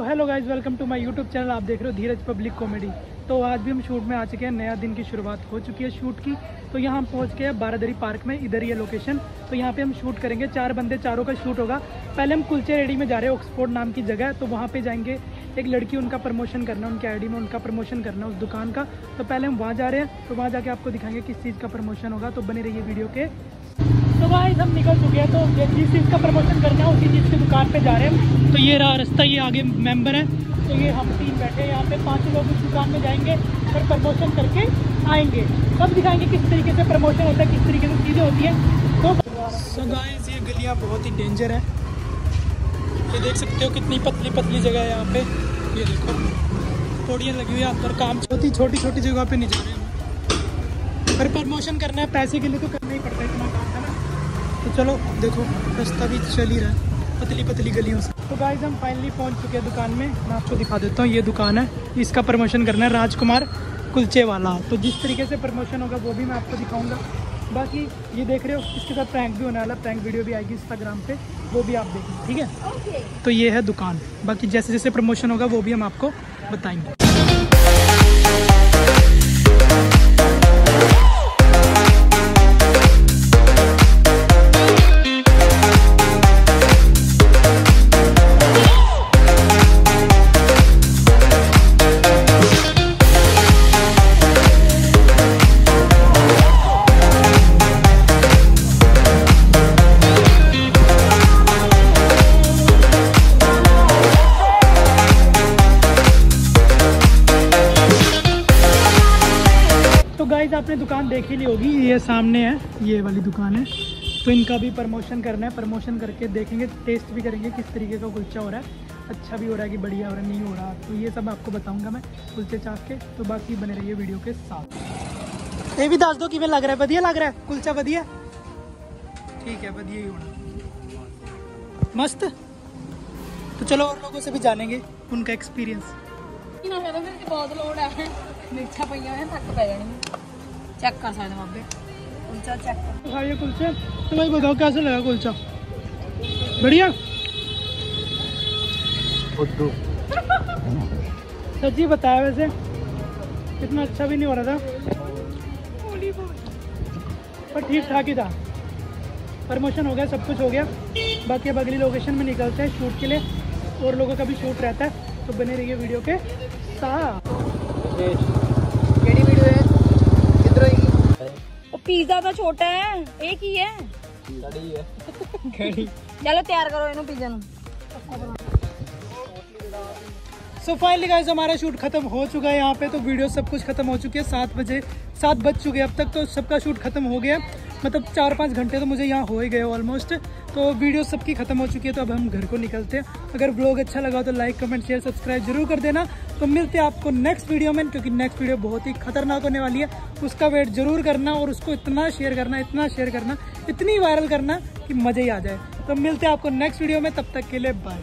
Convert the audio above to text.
Hello guys welcome to my YouTube channel आप देख रहे हो धीरज पब्लिक कॉमेडी तो आज भी हम शूट में आ चुके हैं। नया दिन की शुरुआत हो चुकी है शूट की। तो यहाँ हम पहुँच गए हैं बारादरी पार्क में, इधर ही है लोकेशन तो यहाँ पे हम शूट करेंगे। चार बंदे चारों का शूट होगा। पहले हम कुलचे रेडी में जा रहे हैं ऑक्सफोर्ड नाम की जगह तो वहाँ पे जाएँगे। एक लड़की उनका प्रमोशन करना, उनके आईडी में उनका प्रमोशन करना उस दुकान का। तो पहले हम वहाँ जा रहे हैं। तो वहाँ जाके आपको दिखाएँगे किस चीज़ का प्रमोशन होगा। तो बने रहिए वीडियो के तो भाई हम निकल चुके हैं तो जिस चीज़ का प्रमोशन करना है उसी चीज़ की दुकान पे जा रहे हैं तो ये रहा रास्ता ये आगे मेंबर है। तो ये हम तीन बैठे हैं यहाँ पे पाँच लोग इस दुकान में जाएँगे फिर प्रमोशन करके आएँगे। तब दिखाएँगे किस तरीके से प्रमोशन होता है किस तरीके से चीज़ें होती हैं। तो सो गाइस ये गलियाँ बहुत ही डेंजर है। ये देख सकते हो कितनी पतली पतली जगह है यहाँ पे। ये देखो पौड़ियाँ लगी हुई है अंदर काम छोटी छोटी छोटी जगह पे नहीं जा रहे हैं पर प्रमोशन करना है पैसे के लिए तो करना ही पड़ता है तो चलो देखो रास्ता भी चल ही रहा है। पतली पतली गलियों से। तो गाइज़ हम फाइनली पहुँच चुके हैं दुकान में। मैं आपको दिखा देता हूँ ये दुकान है। इसका प्रमोशन करना है राजकुमार कुलचे वाला तो जिस तरीके से प्रमोशन होगा वो भी मैं आपको दिखाऊँगा। बाकी ये देख रहे हो इसके साथ प्रैंक भी होने वाला प्रैंक वीडियो भी आएगी इंस्टाग्राम पे वो भी आप देखें ठीक है? तो ये है दुकान। बाकी जैसे जैसे प्रमोशन होगा वो भी हम आपको बताएँगे। गाइज आपने दुकान देख ही ली होगी ये सामने है ये वाली दुकान है तो इनका भी प्रमोशन करना है प्रमोशन करके देखेंगे टेस्ट भी करेंगे किस तरीके का कुलचा हो रहा है अच्छा भी हो रहा है कि बढ़िया हो रहा है नहीं हो रहा तो ये सब आपको बताऊंगा मैं कुलचे चाक के तो बाकी बने रहिए वीडियो के साथ ये भी दस दो किमें लग रहा है बढ़िया लग रहा है कुलचा बढ़िया ठीक है बढ़िया ही होना मस्त तो चलो और लोगों से भी जानेंगे उनका एक्सपीरियंस ਇਹਨਾਂ ਕਹਿੰਦਾ ਮੇਰੇ ਤੇ ਬਹੁਤ ਲੋੜ ਹੈ ਮਿਰਚਾਂ ਪਈਆਂ ਨੇ ਥੱਕ ਪੈ ਜਾਣੀ चेक कर सकते कुलचा चेक खाइए कुलचा। भाई बताओ लगा कुलचा? बढ़िया? सच्ची बताया वैसे। कितना अच्छा भी नहीं हो रहा था। पर ठीक ठाक ही था। प्रमोशन हो गया सब कुछ हो गया। बाकी अब अगली लोकेशन में निकलते हैं शूट के लिए। और लोगों का भी शूट रहता है। तो बने रहिए वीडियो के साथ। वीडियो है? पिज्जा तो छोटा है एक ही है। चलो तैयार करो इन पिज्जा नु। सो फाइनली गाइज़ हमारा शूट खत्म हो चुका है यहाँ पे तो वीडियो सब कुछ खत्म हो चुकी है। सात बजे सात बज चुके हैं अब तक तो सबका शूट खत्म हो गया। मतलब चार पाँच घंटे तो मुझे यहाँ हो ही गए ऑलमोस्ट तो वीडियो सबकी खत्म हो चुकी है तो अब हम घर को निकलते हैं। अगर ब्लॉग अच्छा लगा तो लाइक कमेंट शेयर सब्सक्राइब ज़रूर कर देना। तो मिलते हैं आपको नेक्स्ट वीडियो में, क्योंकि नेक्स्ट वीडियो बहुत ही खतरनाक होने वाली है। उसका वेट ज़रूर करना और उसको इतना शेयर करना, इतना शेयर करना, इतनी वायरल करना कि मज़ा ही आ जाए। तो मिलते हैं आपको नेक्स्ट वीडियो में, तब तक के लिए बाय